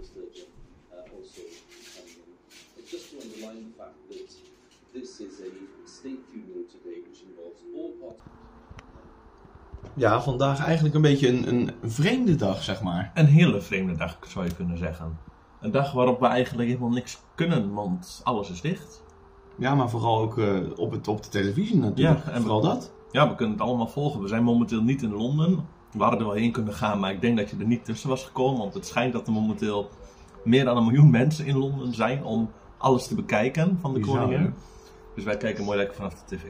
uh, also coming in. It's just to underline the fact that this is a state funeral today which involves all parts. Ja, vandaag eigenlijk een beetje een, een vreemde dag, zeg maar. Een hele vreemde dag zou je kunnen zeggen. Een dag waarop we eigenlijk helemaal niks kunnen, want alles is dicht. Ja, maar vooral ook eh, op, het, op de televisie natuurlijk. Ja, en vooral dat. Ja, we kunnen het allemaal volgen. We zijn momenteel niet in Londen. We hadden er wel heen kunnen gaan, maar ik denk dat je er niet tussen was gekomen. Want het schijnt dat er momenteel meer dan een miljoen mensen in Londen zijn om alles te bekijken van de koningin. Dus wij kijken mooi lekker vanaf de tv.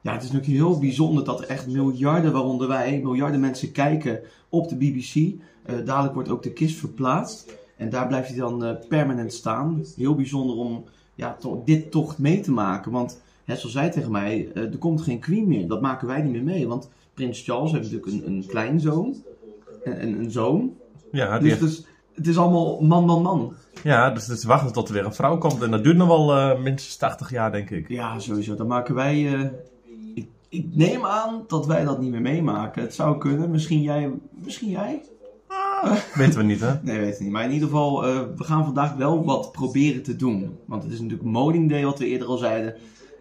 Ja, het is natuurlijk heel bijzonder dat er echt miljarden, waaronder wij, miljarden mensen kijken op de BBC. Eh, dadelijk wordt ook de kist verplaatst. En daar blijft hij dan eh, permanent staan. Heel bijzonder om ja, to- dit toch mee te maken. Want, hè, zoals zei tegen mij, eh, er komt geen queen meer. Dat maken wij niet meer mee. Want prins Charles heeft natuurlijk een, een kleinzoon. En, en een zoon. Ja, Dus, dus het is allemaal man, man, man. ja dus het is wachten tot er weer een vrouw komt. En dat duurt nog wel eh, minstens 80 jaar, denk ik. Ja, sowieso. Dan maken wij. eh, ik, ik neem aan dat wij dat niet meer meemaken. Het zou kunnen. Misschien jij. Misschien jij? Weten we niet, hè? Nee, weet het niet. Maar in ieder geval, eh, we gaan vandaag wel wat proberen te doen. Want het is natuurlijk Modding Day, wat we eerder al zeiden.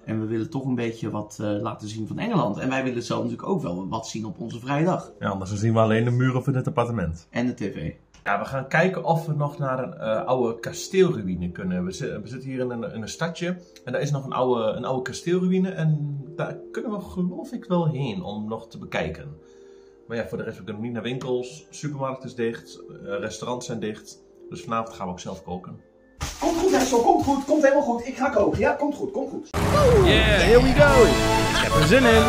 En we willen toch een beetje wat eh, laten zien van Engeland. En wij willen zelf natuurlijk ook wel wat zien op onze vrijdag. Ja, anders dan zien we alleen de muren van dit appartement. En de tv. Ja, we gaan kijken of we nog naar een eh, oude kasteelruïne kunnen. We, zi- we zitten hier in een, in een stadje en daar is nog een oude, een oude kasteelruïne. En daar kunnen we geloof ik wel heen om nog te bekijken. Maar ja, voor de rest, we kunnen niet naar winkels, supermarkt is dicht, eh, restaurants zijn dicht. Dus vanavond gaan we ook zelf koken. Komt goed, Hessel. Komt goed. Komt helemaal goed. Ik ga koken. Ja, komt goed. Komt goed. Yeah, here we go. Ik heb er zin in.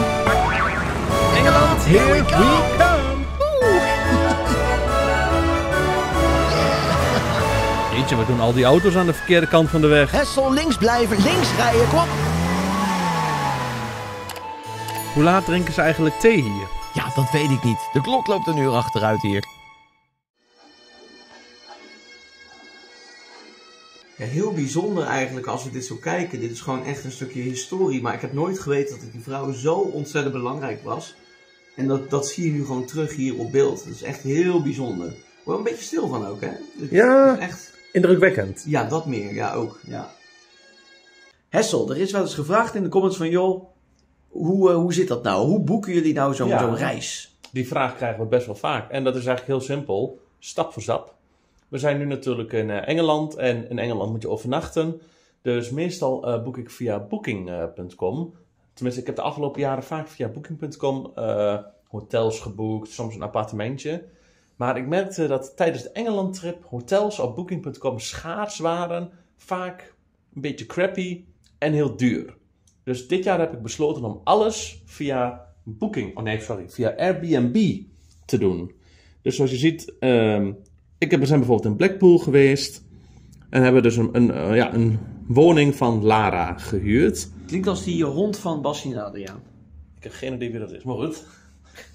Engeland, here we come. Jeetje, wat doen al die auto's aan de verkeerde kant van de weg? Hessel, links blijven, links rijden, kom. Hoe laat drinken ze eigenlijk thee hier? Ja, dat weet ik niet. De klok loopt een uur achteruit hier. Ja, heel bijzonder eigenlijk als we dit zo kijken. Dit is gewoon echt een stukje historie. Maar ik heb nooit geweten dat die vrouw zo ontzettend belangrijk was. En dat, dat zie je nu gewoon terug hier op beeld. Dat is echt heel bijzonder. Word een beetje stil van ook, hè? Ja. is Echt, Indrukwekkend. ja, dat meer. Ja, ook. Ja. Hessel, er is wel eens gevraagd in de comments van... joh, hoe, eh, hoe zit dat nou? Hoe boeken jullie nou zo'n Ja. zo'n reis? Die vraag krijgen we best wel vaak. En dat is eigenlijk heel simpel. Stap voor stap. We zijn nu natuurlijk in eh, Engeland. En in Engeland moet je overnachten. Dus meestal eh, boek ik via booking.com. Tenminste, ik heb de afgelopen jaren vaak via booking.com eh, hotels geboekt. Soms een appartementje. Maar ik merkte dat tijdens de Engeland-trip hotels op booking.com schaars waren. Vaak een beetje crappy en heel duur. Dus dit jaar heb ik besloten om alles via Booking, oh nee, sorry, via Airbnb te doen. Dus zoals je ziet, ehm, ik heb, we zijn bijvoorbeeld in Blackpool geweest. En hebben dus een, een, eh, ja, een woning van Lara gehuurd. Klinkt als die hond van Bastien en Adriaan. Ik heb geen idee wie dat is, maar goed.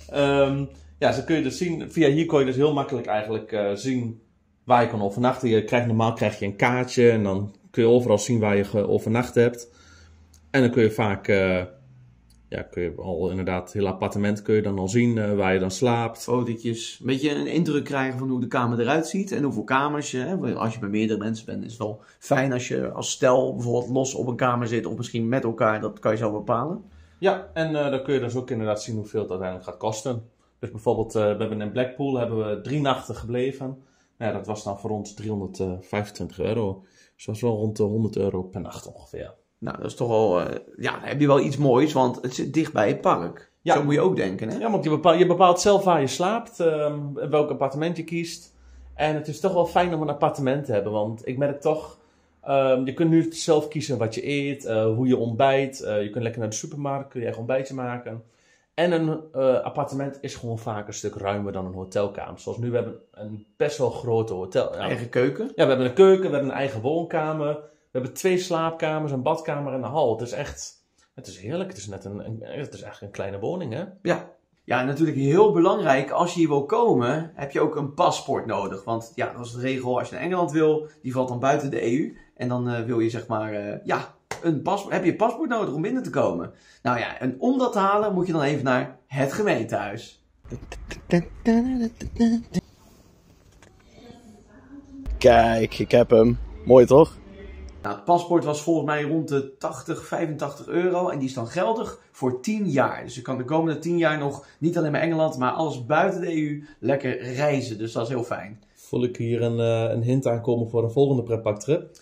Ehm, ja, zo kun je dus zien. Via hier kon je dus heel makkelijk eigenlijk eh, zien waar je kan overnachten. Je krijgt, normaal krijg je een kaartje en dan kun je overal zien waar je overnacht hebt. En dan kun je vaak, eh, ja, kun je al inderdaad, het hele appartement kun je dan al zien eh, waar je dan slaapt. fotootjes. Een beetje een indruk krijgen van hoe de kamer eruit ziet. En hoeveel kamers je hebt. Als je bij meerdere mensen bent, is het wel fijn als je als stel bijvoorbeeld los op een kamer zit. Of misschien met elkaar. Dat kan je zelf bepalen. Ja, en eh, dan kun je dus ook inderdaad zien hoeveel het uiteindelijk gaat kosten. Dus bijvoorbeeld, eh, we hebben in Blackpool hebben we drie nachten gebleven. Nou, ja, dat was dan voor ons 325 euro. Dus dat was wel rond de 100 euro per nacht ongeveer. Nou, dat is toch wel... eh, ja, dan heb je wel iets moois. Want het zit dicht bij het park. Ja. Zo moet je ook denken, hè? Ja, want je bepaalt, je bepaalt zelf waar je slaapt, ehm, welk appartement je kiest. En het is toch wel fijn om een appartement te hebben, want ik merk toch, ehm, je kunt nu zelf kiezen wat je eet, eh, hoe je ontbijt. Eh, je kunt lekker naar de supermarkt, kun je echt ontbijtje maken. En een appartement is gewoon vaak een stuk ruimer dan een hotelkamer. Zoals nu, we hebben een best wel grote hotel. Ja, Eigen keuken. ja, we hebben een keuken, we hebben een eigen woonkamer. We hebben twee slaapkamers, een badkamer en een hal. Het is echt, het is heerlijk. Het is net een, een- het is eigenlijk een kleine woning, hè? Ja. Ja, en natuurlijk heel belangrijk, als je hier wil komen, heb je ook een paspoort nodig. Want ja, dat is de regel, als je naar Engeland wil, die valt dan buiten de EU. En dan eh, wil je zeg maar, eh, ja, een paspoort, heb je een paspoort nodig om binnen te komen. Nou ja, en om dat te halen moet je dan even naar het gemeentehuis. Kijk, ik heb hem. Mooi toch? Nou, het paspoort was volgens mij rond de 80, 85 euro. En die is dan geldig voor 10 jaar. Dus je kan de komende 10 jaar nog niet alleen maar Engeland, maar alles buiten de EU lekker reizen. Dus dat is heel fijn. Voel ik hier een, eh, een hint aankomen voor een volgende pretparktrip?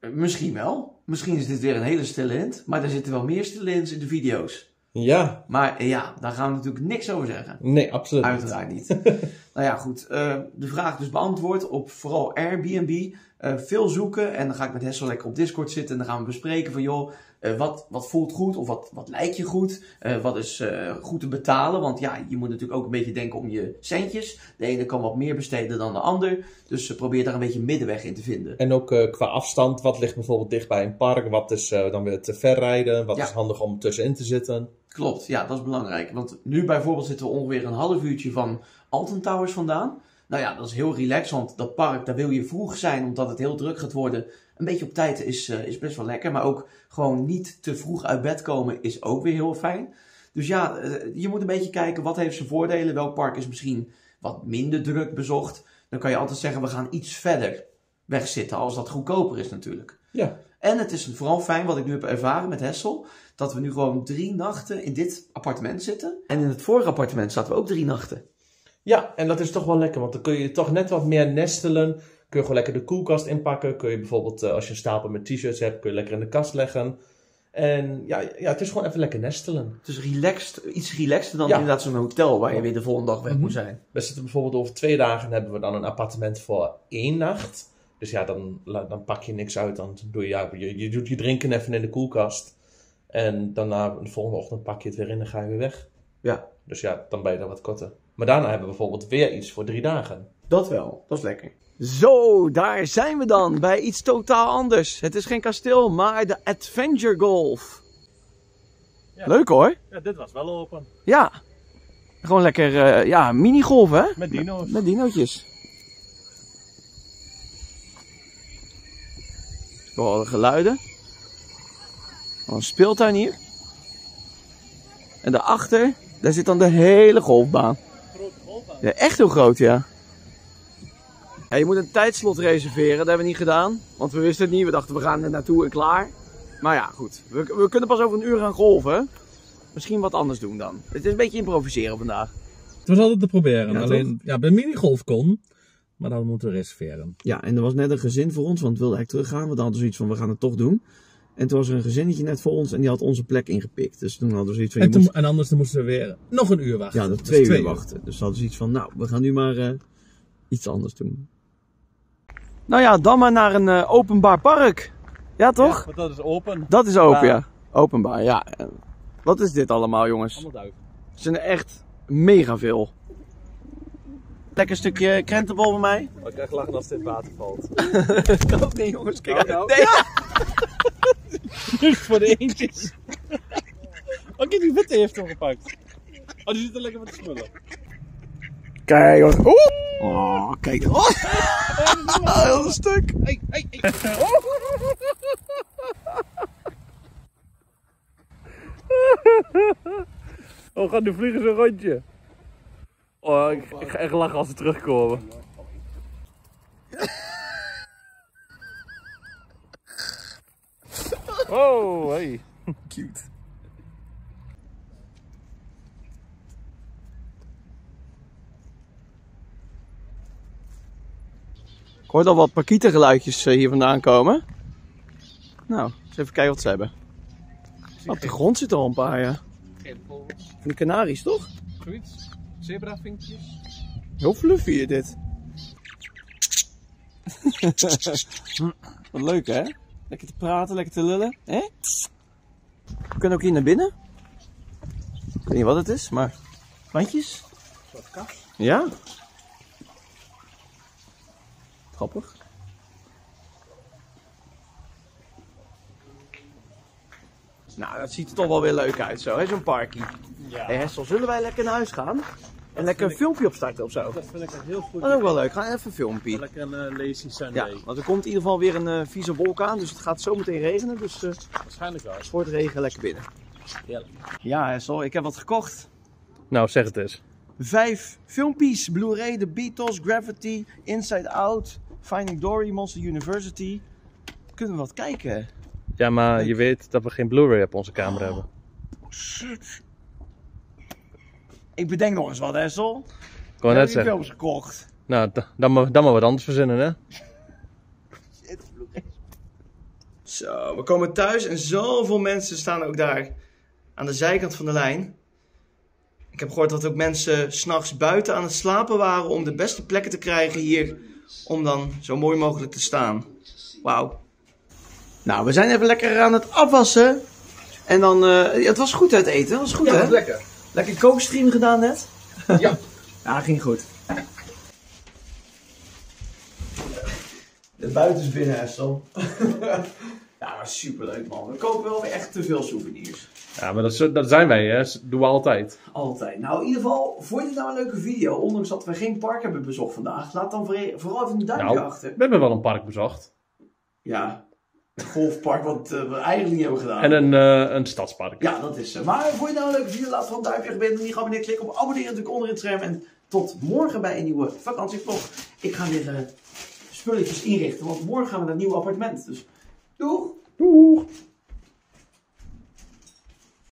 Eh, Misschien wel. Misschien is dit weer een hele stille hint. Maar er zitten wel meer stille hints in de video's. Ja, Maar eh, ja, daar gaan we natuurlijk niks over zeggen. nee, absoluut niet. Uiteraard niet. nou ja, goed. de vraag dus beantwoord op vooral Airbnb. Eh, veel zoeken en dan ga ik met Hessel lekker op Discord zitten en dan gaan we bespreken van joh, eh, wat, wat voelt goed of wat, wat lijkt je goed? Eh, wat is goed te betalen? Want ja, je moet natuurlijk ook een beetje denken om je centjes. De ene kan wat meer besteden dan de ander. Dus probeer daar een beetje middenweg in te vinden. En ook qua afstand, wat ligt bijvoorbeeld dicht bij een park? Wat is dan weer te ver rijden? Wat Ja. is handig om tussenin te zitten? Klopt, ja, dat is belangrijk. Want nu bijvoorbeeld zitten we ongeveer een half uurtje van Alton Towers vandaan. Nou ja, dat is heel relaxed, want dat park, daar wil je vroeg zijn, omdat het heel druk gaat worden. Een beetje op tijd is, eh, is best wel lekker, maar ook gewoon niet te vroeg uit bed komen is ook weer heel fijn. Dus ja, eh, je moet een beetje kijken, wat heeft zijn voordelen? Welk park is misschien wat minder druk bezocht? Dan kan je altijd zeggen, we gaan iets verder wegzitten, als dat goedkoper is natuurlijk. Ja. En het is vooral fijn, wat ik nu heb ervaren met Hessel, dat we nu gewoon drie nachten in dit appartement zitten. En in het vorige appartement zaten we ook drie nachten. Ja, en dat is toch wel lekker, want dan kun je toch net wat meer nestelen. Kun je gewoon lekker de koelkast inpakken. Kun je bijvoorbeeld, eh, als je een stapel met t-shirts hebt, kun je lekker in de kast leggen. En ja, ja, het is gewoon even lekker nestelen. Dus relaxed, iets relaxter dan Ja. inderdaad zo'n hotel waar je weer de volgende dag weg moet zijn. We zitten bijvoorbeeld over twee dagen hebben we dan een appartement voor één nacht. Dus ja, dan, dan pak je niks uit. Dan doe je, ja, je, je doet je drinken even in de koelkast. En daarna, de volgende ochtend pak je het weer in en ga je weer weg. Ja, Dus ja, dan ben je er wat korter. Maar daarna hebben we bijvoorbeeld weer iets voor drie dagen. dat wel. Dat is lekker. Zo, daar zijn we dan bij iets totaal anders. Het is geen kasteel, maar de Adventure Golf. Ja. Leuk hoor. Ja, dit was wel open. Ja. Gewoon lekker, eh, ja, minigolf hè? Met dino's. Met dinootjes. Oh, de geluiden. Oh, een speeltuin hier. En daarachter, daar zit dan de hele golfbaan. Ja, echt heel groot, ja. ja. Je moet een tijdslot reserveren, dat hebben we niet gedaan. Want we wisten het niet, we dachten we gaan er naartoe en klaar. Maar ja, goed. We, we kunnen pas over een uur gaan golven. Misschien wat anders doen dan. Het is een beetje improviseren vandaag. Het was altijd te proberen. Ja, Alleen, ja, bij minigolf kon. Maar dan moeten we reserveren. Ja, en er was net een gezin voor ons, want we wilden eigenlijk teruggaan. Want we hadden zoiets van, we gaan het toch doen. En toen was er een gezinnetje net voor ons en die had onze plek ingepikt. Dus toen hadden we zoiets van, je En, toen, en anders dan moesten we weer nog een uur wachten. ja, nog Dus twee uur wachten. Dus we hadden zoiets van, nou, we gaan nu maar eh, iets anders doen. Nou ja, dan maar naar een eh, openbaar park. Ja, toch? want dat is open. Dat is open, Ja. ja. Openbaar, ja. Wat is dit allemaal, jongens? Allemaal duiven. Het zijn er echt mega veel. Lekker stukje krentenbol bij mij. Ik krijg lachen als dit water valt. Kan ook niet, jongens. Kijk Nou, uit. Nee. Voor de eentjes. Oké, die witte heeft hem gepakt. Oh, die zit er lekker met de smullen. Kijk. Oeh. Oh, kijk. Oh. Heel een stuk. Hey, hey, hey. Oh, gaat nu vliegen zo'n rondje. Oh, ik, ik ga echt lachen als ze terugkomen. Oh, hey. Cute. Ik hoor al wat pakietengeluidjes eh, hier vandaan komen. Nou, eens even kijken wat ze hebben. Op de grond zitten al een paar, ja. Van die kanaries, toch? Zoiets. Zebravinkjes. Heel fluffy hier, dit. Wat leuk, hè? Lekker te praten, lekker te lullen. Hè? We kunnen ook hier naar binnen. Ik weet niet wat het is, maar... Plantjes? Ja. Grappig. Nou, dat ziet er toch wel weer leuk uit zo, hè? Zo'n parkie. Ja. Hé Hessel, zullen wij lekker naar huis gaan? En lekker een filmpje opstarten of zo? Dat vind ik een heel goed. Dat is ook wel leuk. Ga even een filmpje. Lekker een eh, lazy Ja, Sunday. want er komt in ieder geval weer een eh, vieze wolk aan, dus het gaat zo meteen regenen. Dus eh Waarschijnlijk wel. voor het regen lekker binnen. Heerlijk. Ja, Hessel, ik heb wat gekocht. Nou, zeg het eens. Vijf filmpjes. Blu-ray, The Beatles, Gravity, Inside Out, Finding Dory, Monster University. Kunnen we wat kijken? Ja, maar je weet dat we geen Blu-ray op onze kamer hebben. Shit. Ik bedenk nog eens wat, Essel. Ik net zeggen. films gekocht? Nou, da- dan maar, dan maar wat anders verzinnen, hè? Zo, we komen thuis en zoveel mensen staan ook daar aan de zijkant van de lijn. Ik heb gehoord dat ook mensen s'nachts buiten aan het slapen waren om de beste plekken te krijgen hier. Om dan zo mooi mogelijk te staan. Wauw. Nou, we zijn even lekker aan het afwassen. En dan, eh, ja, het was goed uit eten. Het was goed, hè? lekker. Lekker kookstream gedaan net. Ja. Ja, ging goed. De buiten is binnen, Essel. ja, maar superleuk, man. We kopen wel weer echt te veel souvenirs. Ja, maar dat, dat zijn wij, hè? Dat doen we altijd. Altijd. Nou, in ieder geval, vond je dit nou een leuke video? Ondanks dat we geen park hebben bezocht vandaag. Laat dan voor- vooral even een duimpje Nou, achter. we hebben wel een park bezocht. Ja, golfpark wat eh, we eigenlijk niet hebben gedaan. En een, eh, een stadspark. Ja, dat is ze. Maar vond je nou een leuke video? Laat vooral een duimpje nog niet geabonneerd? Klik op abonneren natuurlijk onder in het scherm. En tot morgen bij een nieuwe vakantievlog. Ik ga weer eh, spulletjes inrichten, want morgen gaan we naar een nieuw appartement. Dus doeg! Doeg!